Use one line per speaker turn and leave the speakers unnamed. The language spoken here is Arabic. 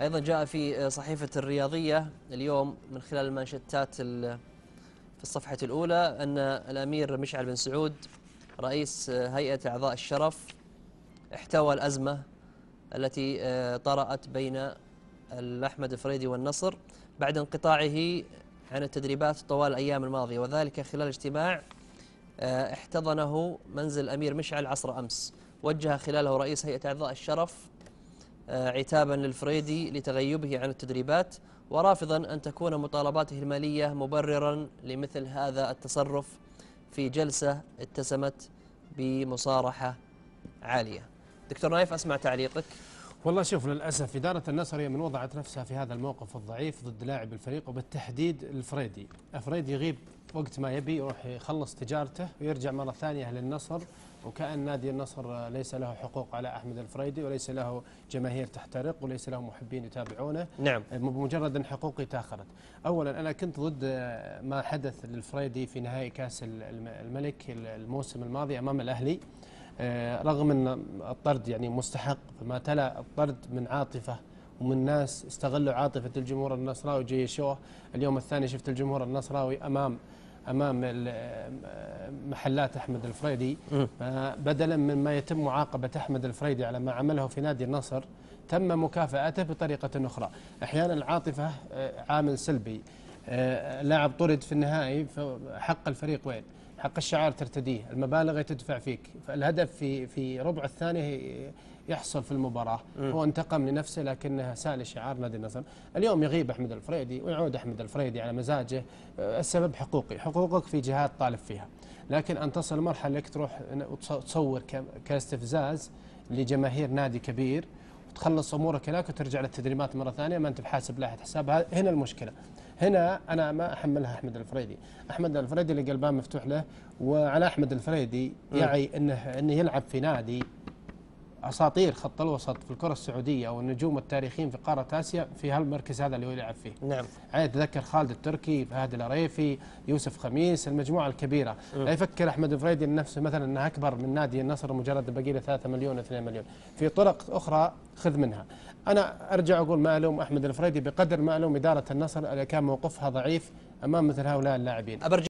أيضا جاء في صحيفة الرياضية اليوم من خلال المانشتات في الصفحة الأولى أن الأمير مشعل بن سعود رئيس هيئة أعضاء الشرف احتوى الأزمة التي طرأت بين الأحمد الفريدي والنصر بعد انقطاعه عن التدريبات طوال الأيام الماضية. وذلك خلال اجتماع احتضنه منزل الأمير مشعل عصر أمس. وجه خلاله رئيس هيئة أعضاء الشرف عتابا للفريدي لتغيبه عن التدريبات ورافضا أن تكون مطالباته المالية مبررا لمثل هذا التصرف في جلسة اتسمت بمصارحة عالية. دكتور نايف أسمع تعليقك.
والله شوف للأسف إدارة النصر هي من وضعت نفسها في هذا الموقف الضعيف ضد لاعب الفريق وبالتحديد الفريدي. الفريدي يغيب وقت ما يبي يروح يخلص تجارته ويرجع مرة ثانية للنصر وكأن نادي النصر ليس له حقوق على أحمد الفريدي وليس له جماهير تحترق وليس له محبين يتابعونه.
نعم.
بمجرد أن حقوقي تأخرت. أولا أنا كنت ضد ما حدث للفريدي في نهائي كأس الملك الموسم الماضي أمام الأهلي. رغم أن الطرد يعني مستحق فما تلا الطرد من عاطفة ومن ناس استغلوا عاطفة الجمهور النصراوي جيشوه اليوم الثاني شفت الجمهور النصراوي أمام أمام محلات أحمد الفريدي. بدلا مما يتم معاقبة أحمد الفريدي على ما عمله في نادي النصر تم مكافأته بطريقة أخرى. أحيانا العاطفة عامل سلبي. لاعب طرد في النهائي حق الفريق وين؟ حق الشعار ترتديه المبالغ تدفع فيك فالهدف في في ربع الثاني يحصل في المباراة. م. هو انتقم لنفسه لكنها سال شعار نادي النصر. اليوم يغيب أحمد الفريدي ويعود أحمد الفريدي على مزاجه السبب حقوقي حقوقك في جهات طالب فيها. لكن أن تصل مرحلة لك تروح وتصور كاستفزاز لجماهير نادي كبير وتخلص أمورك هناك وترجع للتدريبات مرة ثانية ما أنت بحاسب لاحد حساب هنا المشكلة. هنا أنا ما أحملها أحمد الفريدي. أحمد الفريدي اللي قلبنا مفتوح له وعلى أحمد الفريدي يعي انه إنه يلعب في نادي أساطير خط الوسط في الكرة السعودية والنجوم التاريخيين في قارة آسيا في هالمركز هذا اللي هو يلعب فيه.
نعم.
يعني اتذكر خالد التركي، فهد العريفي، يوسف خميس، المجموعة الكبيرة، لا يفكر أحمد الفريدي نفسه مثلا إنه أكبر من نادي النصر مجرد باقي له 3 مليون 2 مليون، في طرق أخرى خذ منها. أنا أرجع أقول ما ألوم أحمد الفريدي بقدر ما ألوم إدارة النصر اللي كان موقفها ضعيف أمام مثل هؤلاء اللاعبين.